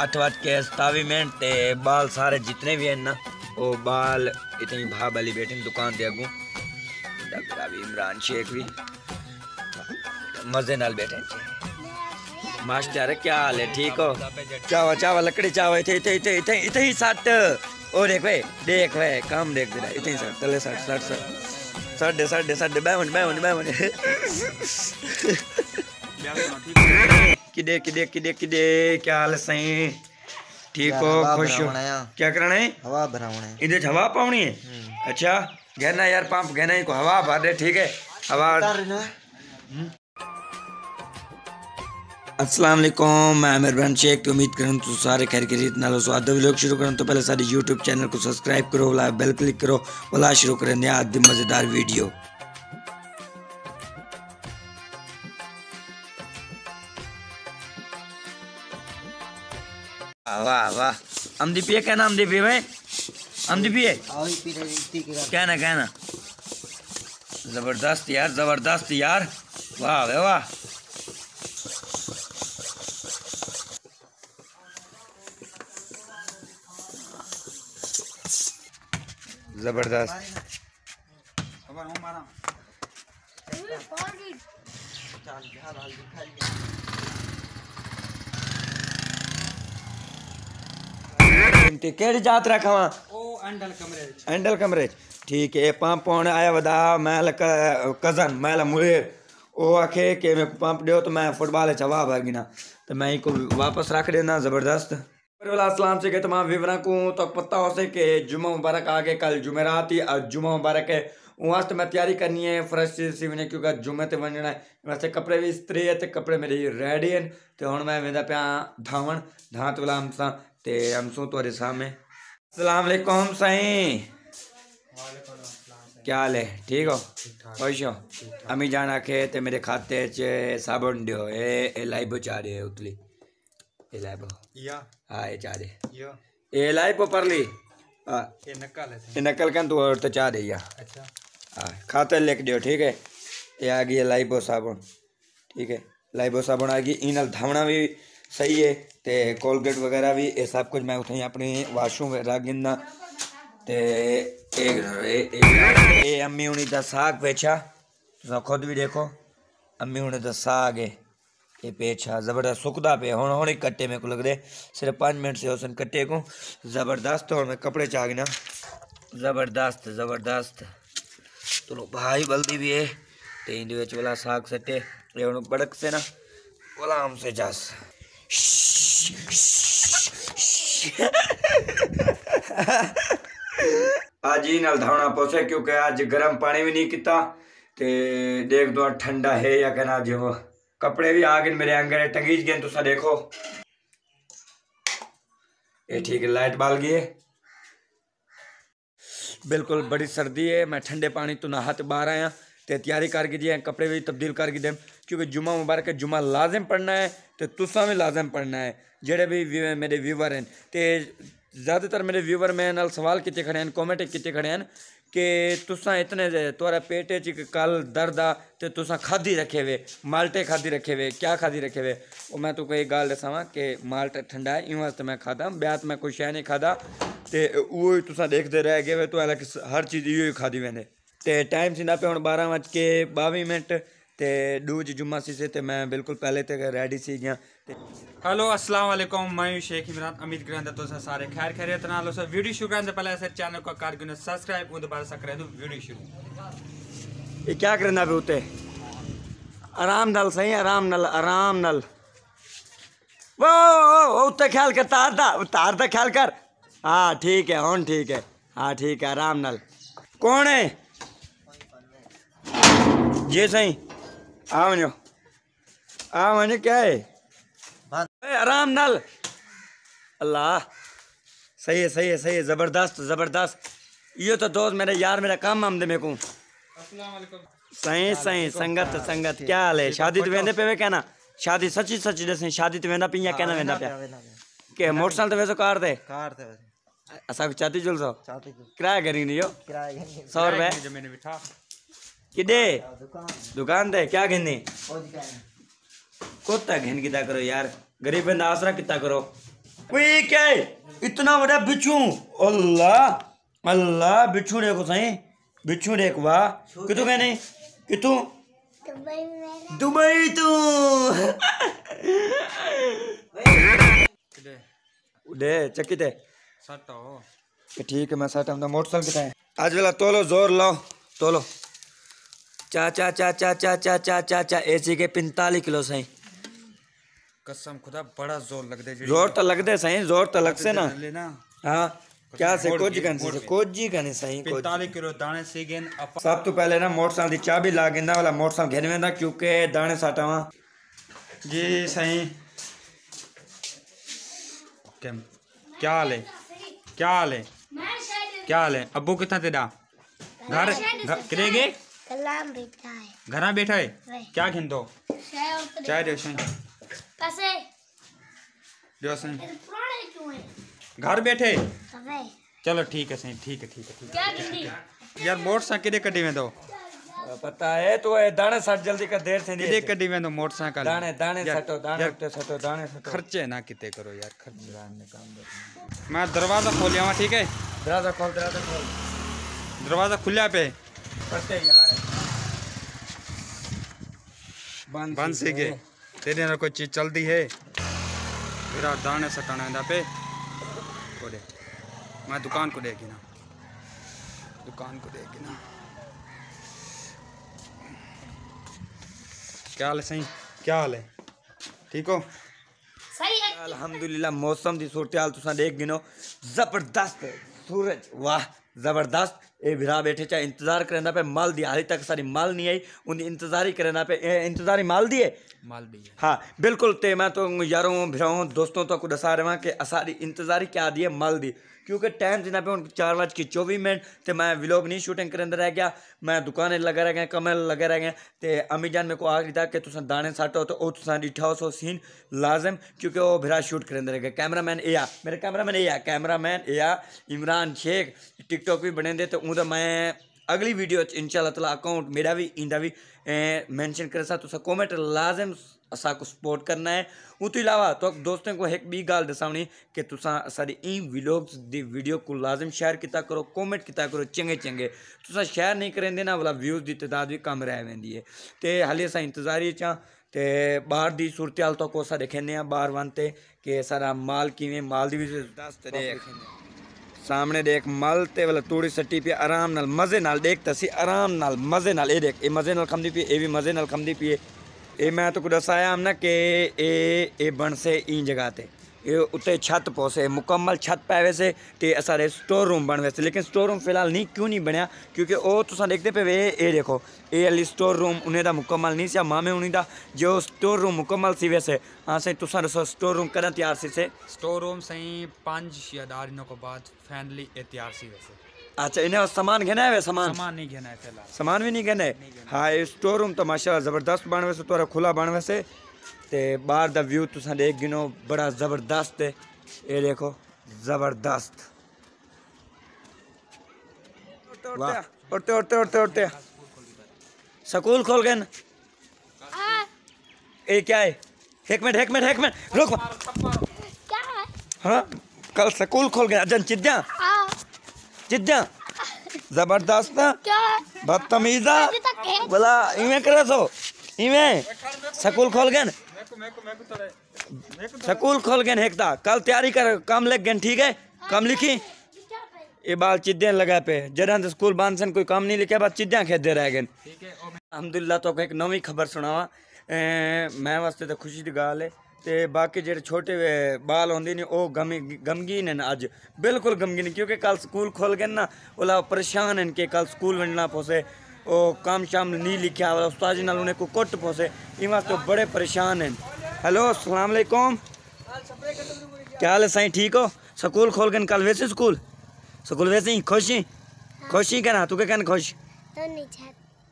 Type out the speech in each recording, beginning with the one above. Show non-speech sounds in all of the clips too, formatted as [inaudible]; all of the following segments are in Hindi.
अठ वज के सतावी मिनट ते बाल सारे जितने भी हैं ना, वो बाल इतनी भाब वाली बैठे दुकान दे अगू डबरा भी, इमरान शेख भी। मज़े नाल बैठे मास्टर, क्या हाल है? ठीक हो? चावा चावा, लकड़ी, चावा, इथे इथे इथे इथे इथे ही सट। ओ देख वे देख वे काम देख जरा इथे ही सट, तले सट सट सट। साढ़े साढ़े साढ़े, बैवन बैवन बैवन। किदे किदे किदे किदे क्या हाल सही? ठीक हो खुश हो। क्या करना है? हवा भरावना है। इधर हवा पाਉਣੀ है? अच्छा कहना यार पंप कहना ही को हवा भर दे ठीक है? हवा अस्सलाम वालेकुम मैं मेहरबान शेख तो उम्मीद करूँ तो सारे खैर के रीत नालो स्वाद लोग शुरू करूँ तो पहले सारे यूट्यूब चैनल को सब्सक्राइब करो वाला बेल क्लिक करो वाला शुरू करें नया मज़ेदार वीडियो वाह वाह। अमदी पिए कहना अमदी पिए भाई? अमदी पिए आओ पी रहे इतनी कहना कहना ज़बरदस्त यार ज़बरदस्त यार। वाह वे वाह। ज़बरदस्त। ते केड़ी जात रखवा एंडल कमरे कमरेज। ठीक है पंप पौन आया वदा मैल कज़न मैल मुरे ओ आखे के मैं पंप दियो तो मैं फुटबॉल चवा भर गिना। तो मैं इको वापस रख देना ज़बरदस्त। सलाम से के तमाम विवरण को तो पता हो से कि जुमा मुबारक आगे कल जुमेरात ही और जुमा मुबारक है। वास्ते मैं तैयारी करनी है फ्रेश सी वने क्योंकि जुमे ते वनना है। वैसे कपड़े भी इस्त्री है ते कपड़े मेरे रेडी हैं। ते हुन मैं वेंदा पिया धावण धात वाला हम सा ते हम सू तोरे सामने। अस्सलाम वालेकुम साईं। क्या हाल है? ठीक हो? खुश हो? अम्मी जान आखे ते मेरे खाते च साबुन दियो ए ए लाइबो चाह रहे उतली। लाइबो। या। हाँ ये चाह रहे या। ए लाइबो परली। हाँ नकल है कर तू और तो है अच्छा। हाँ खाते लिख दियो, ठीक है? ये आ गई है लाइबो साबुन, ठीक है? लाइबो साबुन आ गई, इनल धावना भी सही है, ते कोलगेट वगैरह भी, ये सब कुछ मैं उठे अपने वाशरूम रख गिना ते अम्मी दा साग पेचा तुसा खुद भी देखो, अम्मी हुनी दा साग है, ये पेचा ज़बरदस्त सुकदा पे, हुन ही कट्टे मेरे को लग रहे सिर्फ़ पाँच मिनट से उसन कट्टे को, ज़बरदस्त और मैं कपड़े चा ज़बरदस्त, ज़बरदस्त। चलो भाई, बल्दी भी है। ते इंदे वाला साग हुन बड़क से ना वाला हमसे जास। आज ही नाल धावना पोसे, क्योंकि आज गर्म पानी भी नहीं किता, ते देख दो ठंडा है या कहना जो कपड़े भी आ गए मेरे अंगरे टंगीज गए तुसा देखो। ये ठीक है, लाइट बाल गई है। बिल्कुल बड़ी सर्दी है मैं ठंडे पानी तो नहाते बाहर आया ते तैयारी करके दिए कपड़े भी तब्दील करके दें क्योंकि जुमा मुबारक है जुमा लाजिम पढ़ना है ते तुसा भी लाजिम पढ़ना है जेड़े भी वी- मेरे व्यूवर हैं ते ज़्यादातर मेरे व्यूवर में नाल सवाल किते खड़े हैं कमेंट किते खड़े हैं कि तुसा इतने तुआरा पेट च कल दर्द आ ते तुसा खाधी रखे वे माल्टे खाधी रखे वे क्या खाधी रखे वे वो मैं तुको एक गाल दसावां कि माल्टा ठंडा है इं वास्ते मैं खादा ब्यात मैं कोई शै नहीं खादा ते उहो ही तुसां देखदे रह गए वे तो हालाँकि हर चीज़ इहो ही खादी वेंदे ते टाइम सी ना पे हुन बारह बज के बावी मिनट ते दूज जुम्मा सी से ते मैं बिल्कुल पहले ते रेडी सी गया ते हेलो अस्सलाम वालेकुम मैं शेख इमरान उम्मीद करंदा तुस सारे खैर खैरियत नाल। हो वीडियो शुरू करने से पहले ऐसे चैनल को कर गुना सब्सक्राइब उन दोबारा सा करें तो वीडियो शुरू। ये क्या करना पे उते? आराम नल सही आराम नल आराम नल। वो वो, उत्ते ख्याल कर तार दा तार दा ख्याल कर। हाँ ठीक है हूँ ठीक है। हाँ ठीक है आराम नल। कौन है? जी सही। आ वञो आ वञो क्या है? आराम नल। अल्लाह। सही है सही है सही है। ज़बरदस्त ज़बरदस्त। इहो तो दोस्त मेरे यार मेरा कम आमदे मेरे को। सही सही। संगत संगत। क्या हाल है? शादी तो वेंदे पे वे कहना शादी सच्ची सच्ची दसे शादी तो वेंदा पिया कहना वेंदा पिया के मोटरसाइकिल तो वैसे कार दे। कार थे असा चाती जुलसो चाहते को किराया करी नहीं यो घेंगे सौ रुपए। जो मैंने बिठा। किडे दुकान। दुकान दे क्या गिननी कोता घिन किता करो यार। गरीब बंदा आसरा किता करो। ये क्या है? इतना बड़ा बिच्छू। अल्लाह अल्लाह बिच्छू देखो सही बिच्छू देख वाह कितु कहने? कितु? दुबई तू। दे। चक्की दे। सट हो। ठीक है मैं साथ हम मोटरसाइकिल है आज वाला तोलो ज़ोर लाओ। तोलो। चाचा चाचा चाचा चाचा चा एसी के पैंतालीस किलो सही। कसम खुदा बड़ा ज़ोर लग दे ज़ोर तो लग दे सही ज़ोर तो लग से ना। हाँ क्या से कुछ जी कहने से कोई जी कहने सही पैंतालीस किलो दाने से गेन सब तो पहले ना मोटरसाइकिल की चाबी ला गेंदा वाला मोटरसाइकिल घेन वेंदा क्योंकि दाने साटावा जी सही। क्या हाल है? क्या हाल है? क्या हाल है? अबू कितना तेरा? घर घर किले गए कलाम बेटा है। घर बैठा है? क्या घिन दो चाय दो दो पुराने क्यों हैं? घर बैठे? चलो ठीक है सही। ठीक है ठीक है ठीक क्या है यार मोटरसाइकिल किधर कटी में दो? पता है तो ये दाने साट जल्दी कर देर से किधर कटी में दो मोटरसाइकिल? दाने दाने यार- सटो दाने उत्ते सटो दाने सटो। खर्चे ना कितने करो यार खर्चे। मैं दरवाज़ा खोलिया ठीक है? दरवाज़ा खोल दरवाज़ा खोल। दरवाज़ा खुलिया पे। से के तेरे अंदर कोई चीज़ चलती है? मेरा दाने सटाना है पे। को दे। मैं दुकान को देगी ना दुकान को देगी ना क्या हाल है सही? क्या हाल है? ठीक हो? सही है। अल्हम्दुलिल्लाह मौसम की सूरत हाल तुसा देख गिनो। ज़बरदस्त सूरज। वाह ज़बरदस्त। ये भिरा बैठे चाहे इंतज़ार करना पे माल दिया। अभी तक सारी माल नहीं आई उन इंतज़ार ही करना पे। इंतज़ारी माल दिए। है। हाँ बिल्कुल, ते मैं तो यारों, भराओं, दोस्तों तो को दसा रहा कि असारी इंतज़ारी क्या दी है मल दी। क्योंकि टाइम जिन्हें पे चार बज के चौबीस मिनट, ते मैं व्लॉग नहीं शूटिंग करने रह गया। मैं दुकानें लगा रह गया कमल लगे रह गए। ते अम्मी जान मेरे को आखिरी था कि तुसा दाने साटो तो ओ तुसा डिठा सो सीन लाजम, क्योंकि वो भरा शूट करने रह गया कैमरामैन ए आ, मेरे कैमरामैन ए आ, कैमरामैन ए आ, इमरान शेख, टिकटॉक भी बने दे तो उदा मैं अगली वीडियो च इंशाल्लाह ताला अकाउंट मेरा भी इंदा भी मेंशन करे सा तुसा कमेंट लाजम असा को सपोर्ट करना है ਉਹ ਤੋਂ ਇਲਾਵਾ तो दोस्तों को एक भी गाल दसावनी कि तुसा सारी इन व्लॉग्स दी वीडियो को लाजम शेयर किता करो कमेंट किता करो चंगे चंगे तुसा शेयर नहीं करेंदे ना वाला व्यूज़ दी तादाद भी कम रह वेंदी है ते हाले असां इंतज़ारी च आं ते बाहर दी सूरत हाल तो को असां दिखने आ बाहर वन ते कि सारा माल किवें माल दी भी दस ते देख ਸਾਹਮਣੇ ਦੇਖ, ਮਲ ਤੇ ਵਾਲਾ ਤੂੜੀ ਸੱਟੀ ਪਈ, ਆਰਾਮ ਨਾਲ, ਮਜ਼ੇ ਨਾਲ ਦੇਖ ਤਸੀ ਆਰਾਮ ਨਾਲ, ਮਜ਼ੇ ਨਾਲ। ਇਹ ਦੇਖ, ਇਹ ਮਜ਼ੇ ਨਾਲ ਖੰਦੀ ਪਈ, ਇਹ ਵੀ ਮਜ਼ੇ ਨਾਲ ਖੰਦੀ ਪਈ। ਇਹ ਮੈਂ ਤਾਂ ਕੁ ਦੱਸਾਇਆ ਹਮ ਨਾ ਕਿ ਇਹ ਇਹ ਬਣ ਸੇ ਇਨ ਜਗ੍ਹਾ ਤੇ। उत्ते छत पोसे मुकम्मल छत पै वैसे तो सारे स्टोर रूम बन वैसे लेकिन स्टोर रूम फ़िलहाल नहीं क्यों नहीं बनया क्योंकि वो तुम देखते पे वे ये देखो ये अली स्टोर रूम उन्हें दा मुकम्मल नहीं सिया मामे उन्हें दा जो स्टोर रूम मुकम्मल सी वैसे हाँ सही तुम दसो स्टोर रूम कदा तैयार सी से? स्टोर रूम सही पाँच या दार दिनों के बाद फाइनली ये तैयार सी वैसे अच्छा इन्हें सामान घेना है सामान? सामान नहीं घेना है सामान भी नहीं घेना है हाँ स्टोर रूम तो माशा ज़बरदस्त बन वैसे तुरा खुला बन वैसे ते बाहर दा व्यू तुसा देख गिनो बड़ा ज़बरदस्त है ये देखो, ज़बरदस्त। उड़ते उड़ते उड़ते उड़ते। स्कूल खोल गए ये क्या है? एक मिनट एक मिनट एक मिनट। रुक। हाँ कल स्कूल खोल गए। अजन चिद्या चिद्या ज़बरदस्त। बदतमीज़ा। बोला, इवें करे सो। इवें। स्कूल खोल गए? स्कूल खोल गए हेकता। कल तैयारी कर, काम लग गए ठीक है? काम लिखी? ये बाल चिद्या लगा पे। जरा तो स्कूल बाँध सन कोई काम नहीं लिखे बाद चिद्या खेदे रह गए अहमदुल्ला तो एक नवी खबर सुनावा। मैं वास्ते तो खुशी की गाल है। तो बाकी जो छोटे बाल होंगे ਨੇ ਉਹ ਗਮਗੀਨ ਹਨ ਅੱਜ ਬਿਲਕੁਲ ਗਮਗੀਨ ਕਿਉਂਕਿ ਕੱਲ ਸਕੂਲ ਖੁੱਲ ਗਏ ਨਾ ਉਹ ਲਾ ਪਰੇਸ਼ਾਨ ਹਨ ਕਿ ਕੱਲ ਸਕੂਲ ਵੰਡਣਾ ਪੋਸੇ ओह् कम्म नहीं लिखा वाला उस्ताद जी नाल उ'नें को कुट्ट पोसे इन वास्ते बड़े परेशान न हेलो अस्सलाम वालेकुम। क्या हाल है साईं ठीक हो? स्कूल खोल गए कल वैसे स्कूल? स्कूल वैसे ही खुश ही? खुश ही कहना तू क्या कहना खुश? तो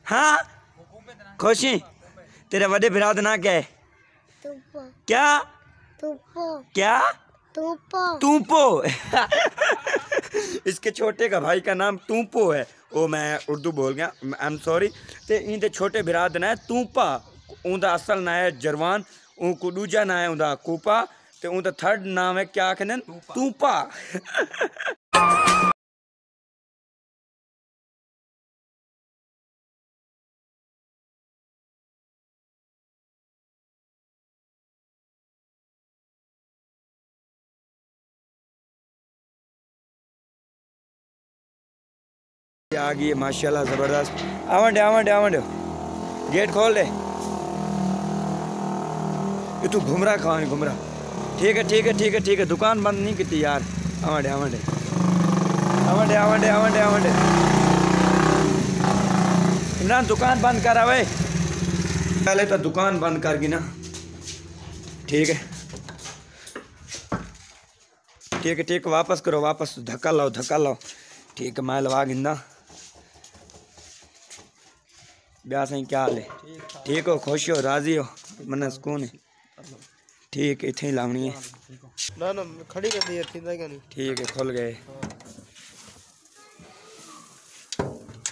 हाँ? खुश ही? तेरे बड़े भरा का ना क्या है क्या? तुपो क्या? तुपो तूपो [laughs] इसके छोटे का भाई का नाम तूपो है। ਉਹ ਮੈਂ ਉਰਦੂ ਬੋਲ ਗਿਆ ਆਮ ਸੌਰੀ ਤੇ ਇਹਦੇ ਛੋਟੇ ਭਰਾ ਦਾ ਨਾਂ ਤੂਪਾ ਉਹਦਾ ਅਸਲ ਨਾਂ ਹੈ ਜਰਵਾਨ ਉਹ ਕੋ ਦੂਜਾ ਨਾਂ ਹੈ ਉਹਦਾ ਕੂਪਾ ਤੇ ਉਹਦਾ ਥਰਡ ਨਾਮ ਹੈ ਕਿਆ ਕਹਿੰਦੇ ਤੂਪਾ आ गई है, माशाल्लाह ज़बरदस्त। दे आवन दे गेट खोल दे। ये तू घूम रहा खाओ घूम रहा ठीक है ठीक है ठीक है ठीक है। दुकान बंद नहीं की यार। आवन दे आवन दे आवन दे इमरान, दुकान बंद कर आवे पहले तो दुकान बंद कर गई ना। ठीक है। ठीक है, ठीक वापस करो, वापस। धक्का लाओ धक्का लाओ। ठीक है मैं लवा गिंदा। ब्याह सही क्या हाल है? ठीक हो खुश हो राज़ी हो? मन सुकून है। ठीक है ही लावनी है। ना ना खड़ी कर दी है थी नहीं। ठीक है खुल गए।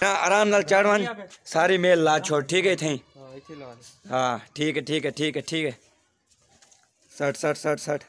ना आराम नाल चढ़वान। सारी मेल ला छोड़ ठीक है इतने ही। हाँ हाँ ठीक है ठीक है ठीक है ठीक है। सठ सठ सठ सठ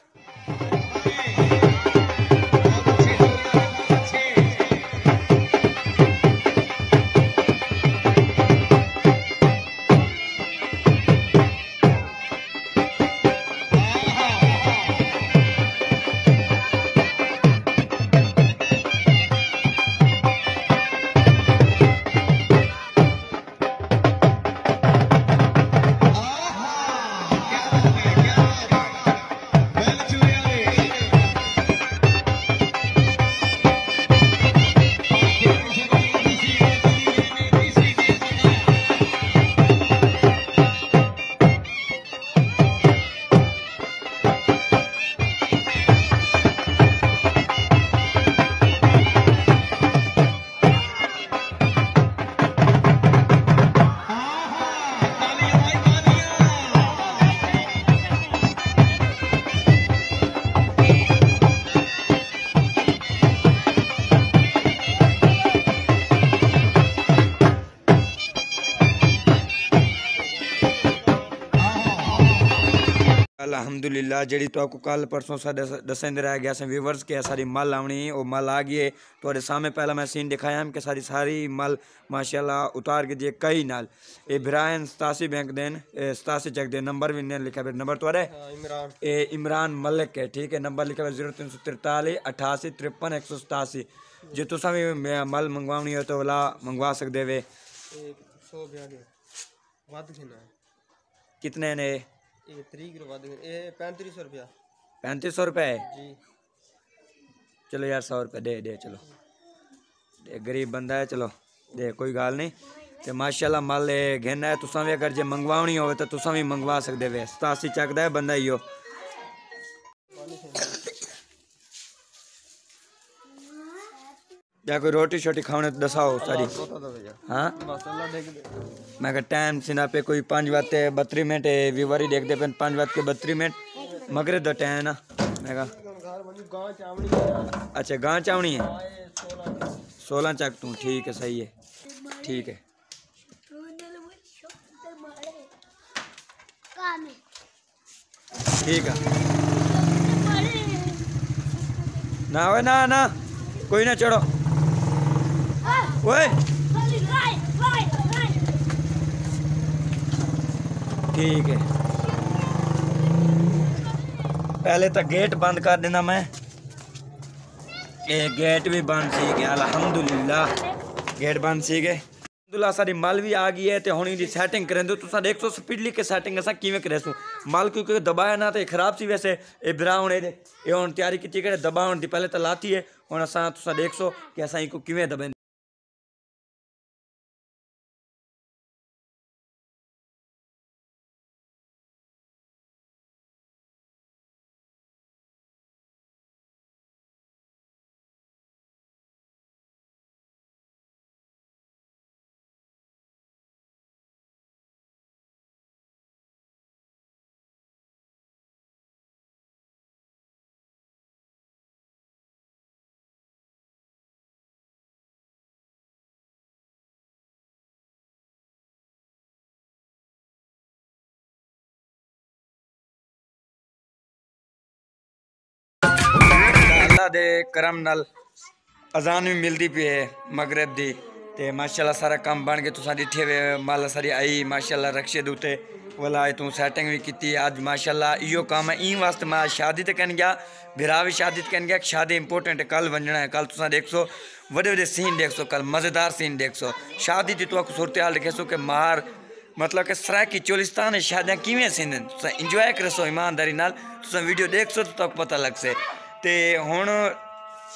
अलहमदिल्ला जी तो कल परसों दसें रह गया से व्यूवर्स के सारी मल आनी और मल आ गए तो सामने पहला मैं सीन दिखाया कि सारी सारी मल माशाल्लाह उतार के दिए कई नाल। ये इब्राहिम सतासी बैंक देन सतासी चेक दे नंबर भी नहीं लिखा नंबर तो अरे ये इमरान मलिक है ठीक है नंबर लिखा ज़ीरो तीन सौ तिरताली अठासी तिरपन एक सौ सतासी। जो तुस भी मल मंगवानी हो तो वाला मंगवा सकते वे। कितने ने? ये पैंतीस सौ रुपया। है? चलो यार सौ रुपया दे दे चलो। दे गरीब बंदा है चलो। दे कोई गाल नहीं। तो माशाल्लाह माल घेना है तुसा भी अगर जो मंगवानी होवे तो तुसा भी मंगवा सकते वे। सतासी चकता है बंदा ही या कोई रोटी शोटी खाने तो दसाओ सारी। हाँ, हाँ? मैं कहा टाइम सिना पे कोई पाँच बात बत्तीस मिनट है विवारी देखते पे पाँच बात के बत्तीस मिनट। मगर दो तो टाइम है ना? मैं अच्छा गाँव चावनी है? सोलह चक तू ठीक है सही है। ठीक है। ठीक है। ना वे ना ना। कोई ना चढ़ो। ਕੋਈ ਨਾ ਚੜੋ ਓਏ ਠੀਕ ਹੈ ਪਹਿਲੇ ਤਾਂ ਗੇਟ ਬੰਦ ਕਰ ਦਿੰਦਾ ਮੈਂ ਇਹ ਗੇਟ ਵੀ ਬੰਦ ਸੀ ਗਿਆ ਅਲਹਮਦੁਲਿਲਾ ਗੇਟ ਬੰਦ ਸੀਗੇ ਅਲਹਮਦੁਲਿਲਾ ਸਾਡੀ ਮਲ ਵੀ ਆ ਗਈ ਹੈ ਤੇ ਹੁਣ ਇਹਦੀ ਸੈਟਿੰਗ ਕਰਨ ਦਿਓ ਤੁਸੀਂ 100 ਸਪੀਡ ਲਿਖ ਕੇ ਸੈਟਿੰਗ ਅਸਾਂ ਕਿਵੇਂ ਕਰੇ ਸੂ ਮਲ ਕਿਉਂਕਿ ਦਬਾਇਆ ਨਾ ਤੇ ਖਰਾਬ ਸੀ ਵੈਸੇ ਇਹ ਬਰਾਉਣ ਇਹਦੇ ਇਹ ਹੁਣ ਤਿਆਰੀ ਕੀਤੀ ਕਿ ਦਬਾਉਣ ਦੀ ਪਹਿਲੇ ਤਾਂ ਲਾਤੀ ਹੈ ਹੁਣ ਅਸਾਂ ਤੁਸੀਂ 100 ਕਿ ਅਸਾਂ ਇਹਨੂੰ ਕਿਵੇਂ ਦਬਾਂ ਅੱਲਾ ਦੇ ਕਰਮ ਨਾਲ ਅਜ਼ਾਨ ਵੀ ਮਿਲਦੀ ਪਈ ਹੈ ਮਗਰਿਬ ਦੀ ਤੇ ਮਾਸ਼ਾਅੱਲਾ ਸਾਰਾ ਕੰਮ ਬਣ ਕੇ ਤੁਸੀਂ ਡਿੱਠੇ ਵੇ ਮਾਲਾ ਸਾਰੀ ਆਈ ਮਾਸ਼ਾਅੱਲਾ ਰਕਸ਼ੇ ਦੇ ਉੱਤੇ ਵਲਾ ਤੂੰ ਸੈਟਿੰਗ ਵੀ ਕੀਤੀ ਅੱਜ ਮਾਸ਼ਾਅੱਲਾ ਇਹੋ ਕੰਮ ਹੈ ਇਹ ਵਾਸਤੇ ਮੈਂ ਸ਼ਾਦੀ ਤੇ ਕਹਿਣ ਗਿਆ ਵਿਰਾ ਵੀ ਸ਼ਾਦੀ ਤੇ ਕਹਿਣ ਗਿਆ ਕਿ ਸ਼ਾਦੀ ਇੰਪੋਰਟੈਂਟ ਕੱਲ ਵੰਜਣਾ ਹੈ ਕੱਲ ਤੁਸੀਂ ਦੇਖੋ ਵੱਡੇ ਵੱਡੇ ਸੀਨ ਦੇਖੋ ਕੱਲ ਮਜ਼ੇਦਾਰ ਸੀਨ ਦੇਖੋ ਸ਼ਾਦੀ ਦੀ ਤੂੰ ਸੂਰਤ ਹਾਲ ਦੇਖੋ ਕਿ ਮਾਰ मतलब कि सराकी चोलिस्तान है शादियाँ किवें थींदियूं तुसां इंजॉय करे सो ईमानदारी नाल तुसां वीडियो देख सो तो तक पता लग से ते हूँ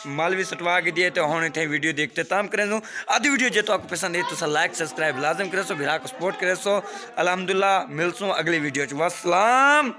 मल भी सटवा के दिए तो हम इतने वीडियो देखते तमाम करें सो आधी वीडियो जो तो आपको पसंद है तो लाइक सब्सक्राइब लाजम करे सो बिराक सपोर्ट करे सो। अलहमदुल्ला मिलसूँ अगली वीडियो वसलाम